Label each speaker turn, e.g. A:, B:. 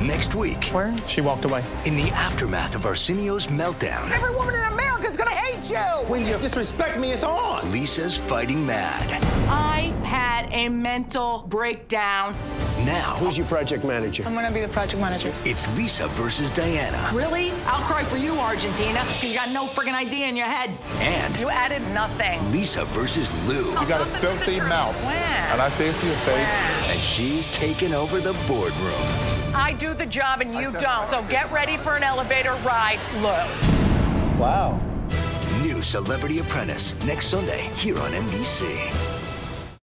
A: Next week,
B: Where?
C: She walked away.
A: in the aftermath of Arsenio's meltdown,
B: Every woman in America is gonna hate you!
C: When you disrespect me, it's on.
A: Lisa's fighting mad.
B: I had a mental breakdown.
A: Now,
D: Who's your project manager?
E: I'm gonna be the project manager.
A: it's Lisa versus Dayana.
B: Really? I'll cry for you, Argentina. You got no friggin' idea in your head.
A: And
E: You added nothing.
A: Lisa versus Lou.
F: You got a filthy mouth. And I say it to your face.
A: And she's taken over the boardroom.
E: I do the job and you don't. So get ready for an elevator ride, Lou.
D: Wow.
A: New Celebrity Apprentice next Sunday here on NBC.